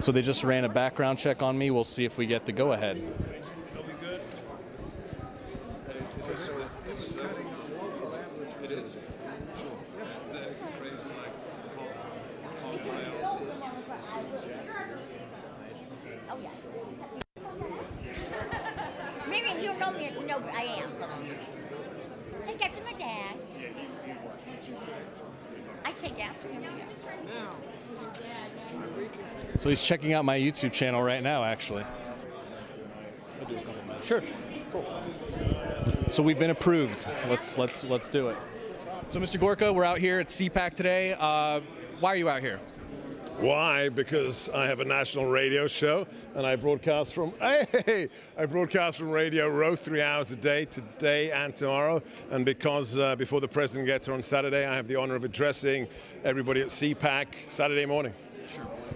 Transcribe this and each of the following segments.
So they just ran a background check on me. We'll see if we get the go ahead. Oh, yeah. Maybe you know me, you know I am. So. Take after my dad. I take after him. So he's checking out my YouTube channel right now, actually. Sure. Cool. So we've been approved. Let's let's let's do it. So Mr. Gorka, we're out here at CPAC today. Uh, why are you out here? Why? Because I have a national radio show and I broadcast from hey, I broadcast from Radio Row three hours a day today and tomorrow. And because uh, before the president gets here on Saturday, I have the honor of addressing everybody at CPAC Saturday morning.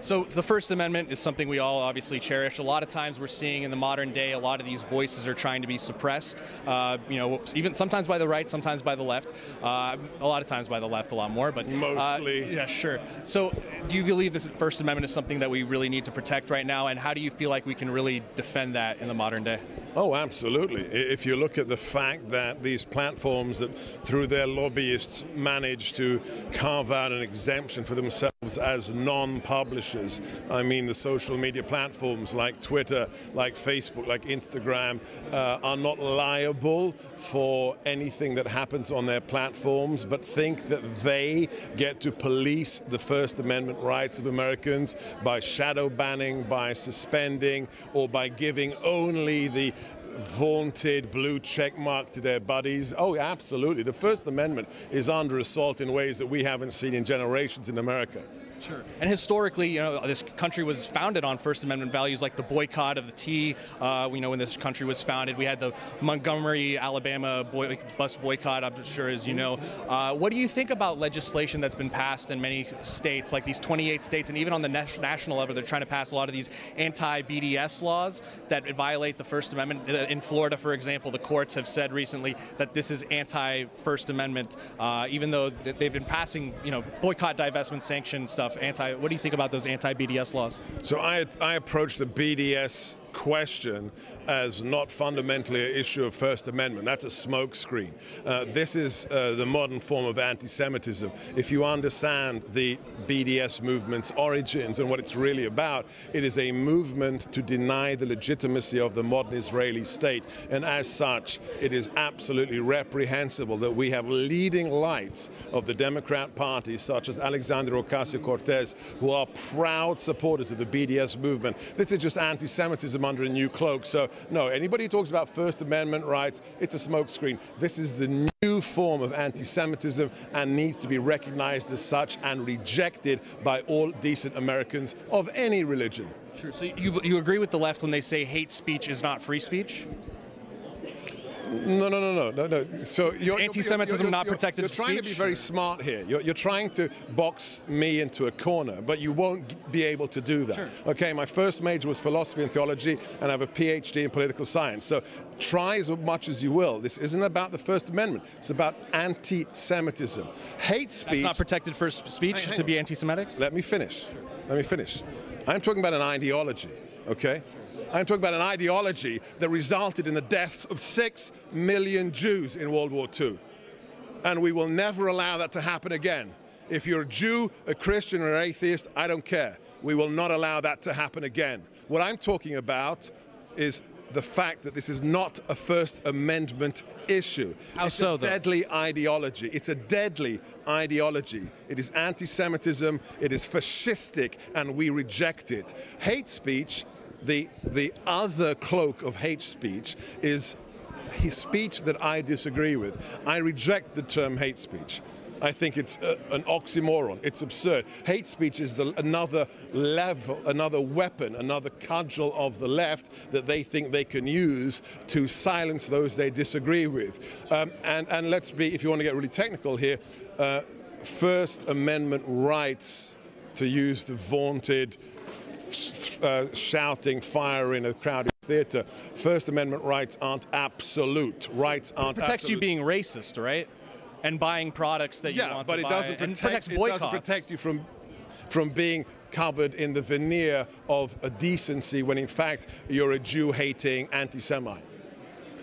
So the First Amendment is something we all obviously cherish. A lot of times we're seeing in the modern day, a lot of these voices are trying to be suppressed. Uh, you know, even sometimes by the right, sometimes by the left. Uh, a lot of times by the left, a lot more. But uh, Mostly. yeah, sure. So do you believe this First Amendment is something that we really need to protect right now? And how do you feel like we can really defend that in the modern day? Oh, absolutely. If you look at the fact that these platforms that through their lobbyists manage to carve out an exemption for themselves as non-publishers, I mean the social media platforms like Twitter, like Facebook, like Instagram, uh, are not liable for anything that happens on their platforms, but think that they get to police the First Amendment rights of Americans by shadow banning, by suspending, or by giving only the vaunted blue check mark to their buddies. Oh, absolutely. The First Amendment is under assault in ways that we haven't seen in generations in America. Sure. And historically, you know, this country was founded on First Amendment values like the boycott of the tea. Uh, we know when this country was founded, we had the Montgomery, Alabama boy, bus boycott, I'm sure as you know. Uh, what do you think about legislation that's been passed in many states, like these 28 states, and even on the national level, they're trying to pass a lot of these anti-BDS laws that violate the First Amendment. Uh, In Florida, for example, the courts have said recently that this is anti-First Amendment, uh, even though th- they've been passing, you know, boycott, divestment, sanction stuff. Anti. What do you think about those anti-BDS laws? So I, I approach the BDS question as not fundamentally an issue of First Amendment. That's a smokescreen. Uh, this is uh, the modern form of anti-Semitism. If you understand the BDS movement's origins and what it's really about, it is a movement to deny the legitimacy of the modern Israeli state. And as such, it is absolutely reprehensible that we have leading lights of the Democrat Party, such as Alexandria Ocasio-Cortez, who are proud supporters of the BDS movement. This is just anti-Semitism under a new cloak. So, no, anybody who talks about First Amendment rights, it's a smokescreen. This is the new form of anti-Semitism and needs to be recognized as such and rejected by all decent Americans of any religion. Sure. So you you agree with the left when they say hate speech is not free speech? No, no, no, no, no, no. So you're, anti-Semitism not protected You're trying to be very smart here. You're, you're trying to box me into a corner, but you won't be able to do that. Sure. Okay, my first major was philosophy and theology, and I have a PhD in political science. So try as much as you will. This isn't about the First Amendment. It's about anti-Semitism. Hate speech. It's not protected first speech Hang- hang to be anti-Semitic. Let me finish. Let me finish. I'm talking about an ideology, okay? I'm talking about an ideology that resulted in the deaths of six million Jews in World War II. And we will never allow that to happen again. If you're a Jew, a Christian, or an atheist, I don't care. We will not allow that to happen again. What I'm talking about is the fact that this is not a First Amendment issue. How it's so, a though? deadly ideology. It's a deadly ideology. It is anti Semitism, it is fascistic, and we reject it. Hate speech, the, the other cloak of hate speech, is speech that I disagree with. I reject the term hate speech. I think it's uh, an oxymoron. It's absurd. Hate speech is the, another level, another weapon, another cudgel of the left that they think they can use to silence those they disagree with. Um, and, and let's be, if you want to get really technical here, uh, First Amendment rights, to use the vaunted uh, shouting fire in a crowded theater. First Amendment rights aren't absolute. Rights aren't protects you being racist, right? And buying products that you yeah, want but it doesn't protect. It doesn't protect you from from being covered in the veneer of a decency when in fact you're a Jew hating anti Semite.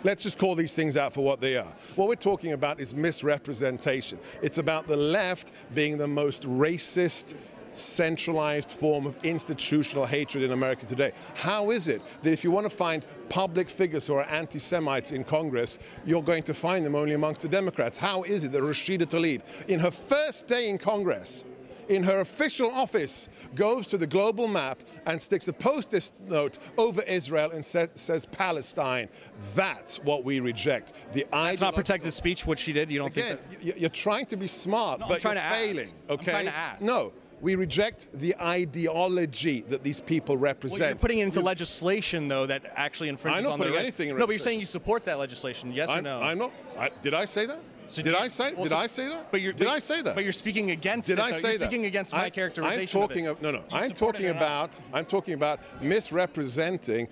Let's just call these things out for what they are. What we're talking about is misrepresentation. It's about the left being the most racist, centralized form of institutional hatred in America today. How is it that if you want to find public figures who are anti Semites in Congress, you're going to find them only amongst the Democrats? How is it that Rashida Tlaib, in her first day in Congress, in her official office goes to the global map and sticks a post-it note over Israel and sa- says Palestine. That's what we reject. The It's not protected speech, what she did. You don't Again, think that? you're trying to be smart, No, but trying you're to ask. failing. I'm Okay. trying to ask. No, we reject the ideology that these people represent. Well, you're putting it into legislation, though, that actually infringes I'm not on their putting rights. anything in No, but you're saying you support that legislation, yes or I'm, no? I'm not. I, did I say that? So did you- I say? well, did so- I say that? But you're, did but- I say that? But you're speaking against Did it. I say you're that? speaking against my I- characterization. I'm of it. talking of, no, no. I'm talking about. I'm talking about misrepresenting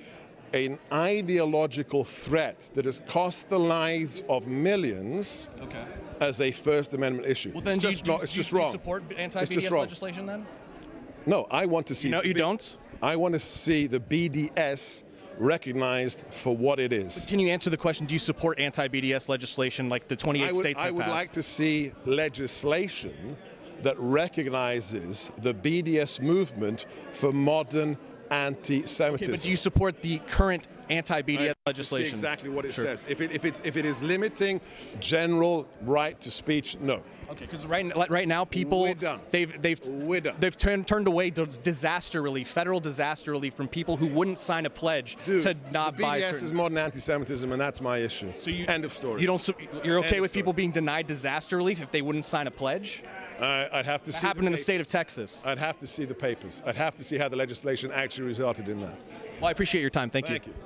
an ideological threat that has cost the lives of millions Okay. as a First Amendment issue. Well, then it's you, just do, not. It's do you- just do wrong. support anti-BDS legislation then? No, I want to see. No, the you don't. I want to see the BDS recognized for what it is. Can you answer the question? Do you support anti-BDS legislation like the 28 I would, states I would passed? like to see legislation that recognizes the BDS movement for modern anti-Semitism. Okay, but do you support the current anti-BDS I have to legislation? See exactly what it Sure. says. If it, if it's if it is limiting general right to speech, no. Okay, because right, right now people We're done. they've they've We're done. they've turned turned away disaster relief, federal disaster relief from people who wouldn't sign a pledge Dude, to not buy BDS certain. is modern anti-Semitism, and that's my issue. so you, end of story. You don't you're okay End with people being denied disaster relief if they wouldn't sign a pledge? I, I'd have to That see. happened in the state of Texas. I'd have to see the papers. I'd have to see how the legislation actually resulted in that. Well, I appreciate your time. Thank, Thank you. you.